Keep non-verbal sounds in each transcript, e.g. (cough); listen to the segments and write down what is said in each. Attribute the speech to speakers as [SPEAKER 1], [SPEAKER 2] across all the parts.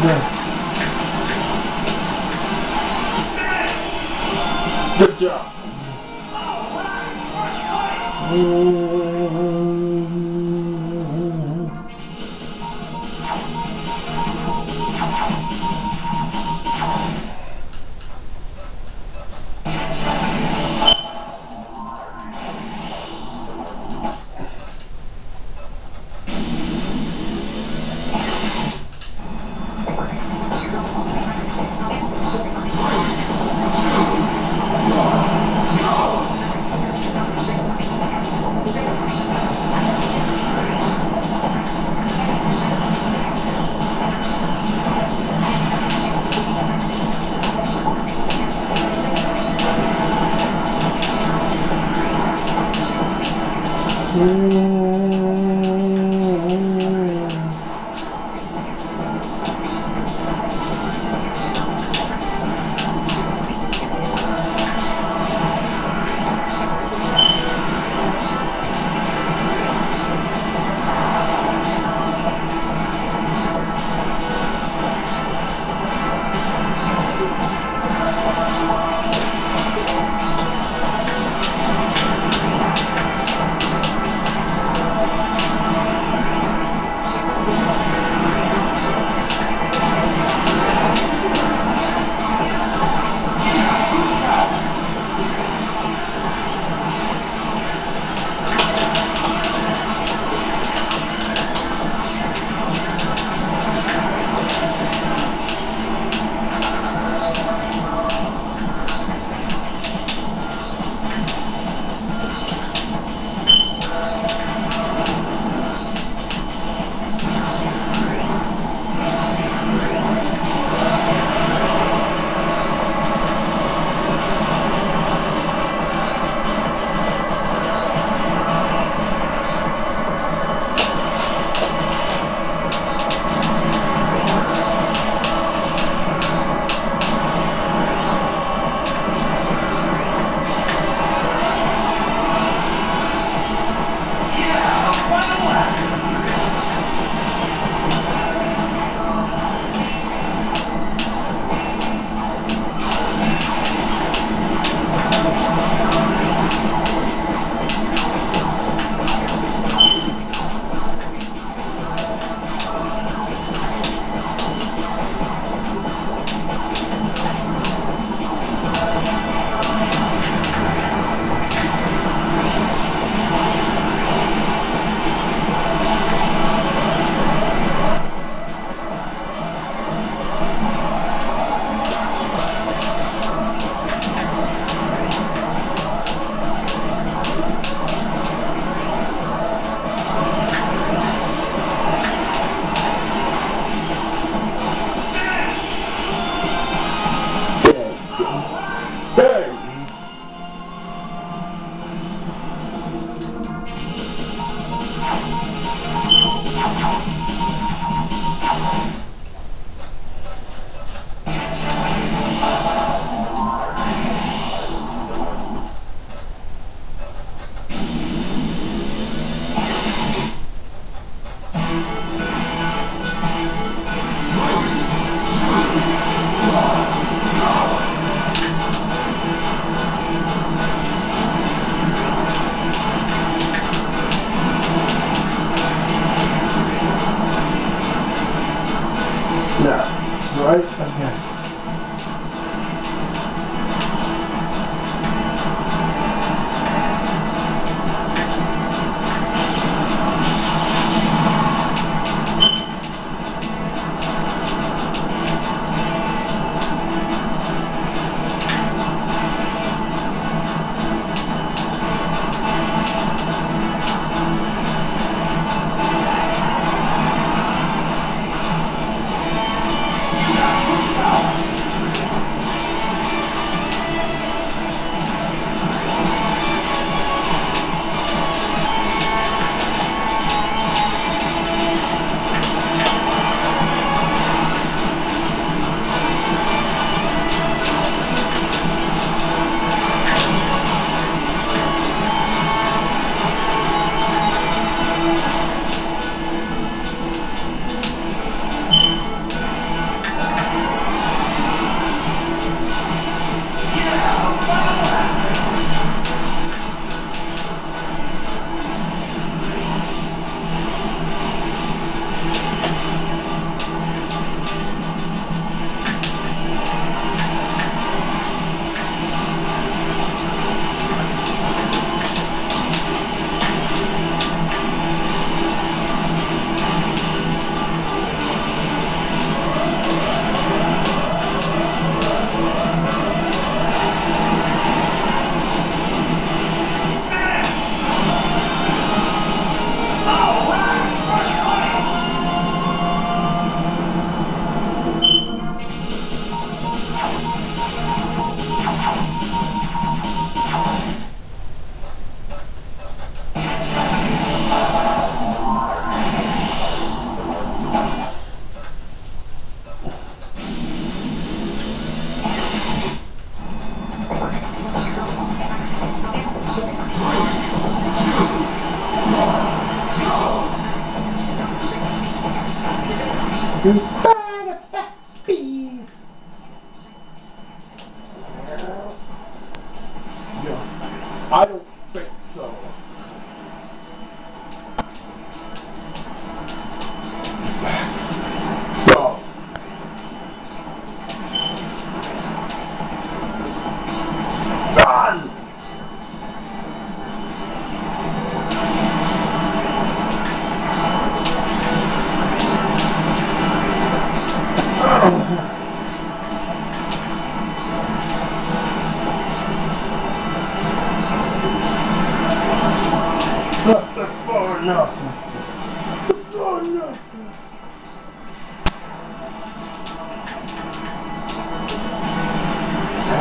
[SPEAKER 1] Good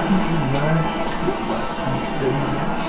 [SPEAKER 1] Haven't you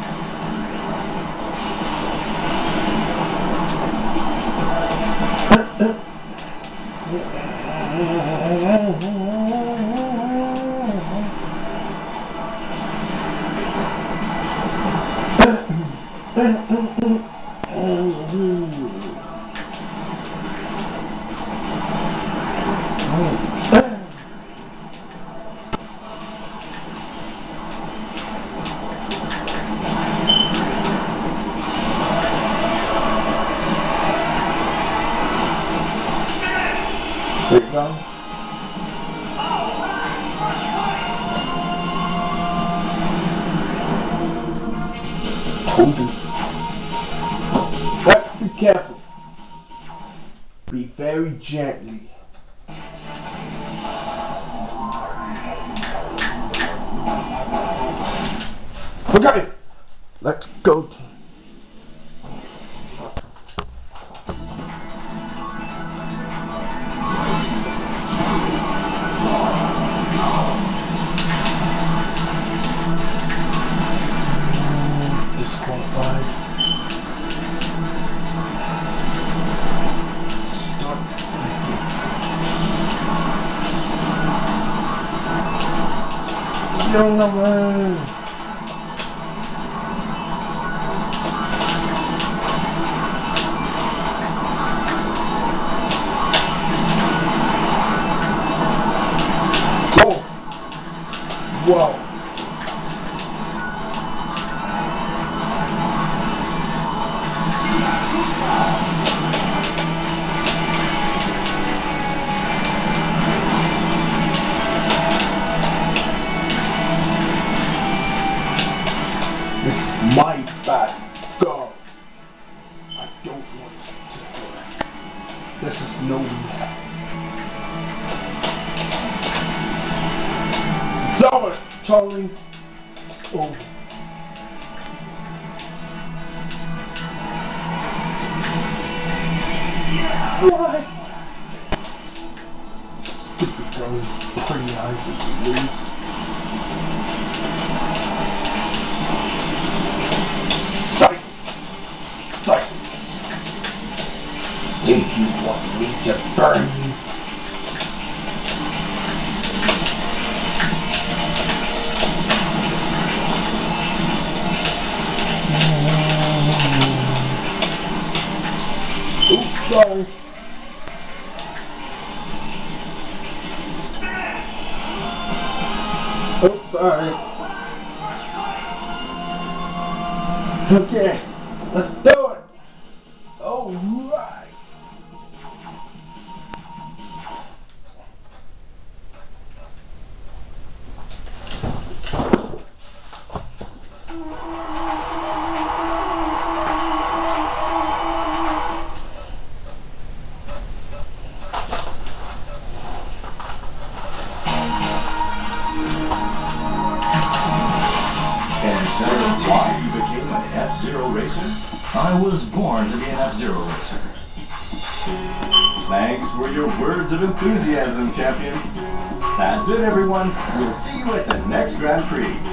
[SPEAKER 1] There (laughs) careful. Be very gently. Okay, let's go. Breaking. No, no, don't want to hurt. This is no rehab. It's Charlie. Over. Oops, sorry. Okay, let's do it.
[SPEAKER 2] I was born to be an F-Zero racer. Thanks for your words of enthusiasm, champion. That's it, everyone. We'll see you at the next Grand Prix.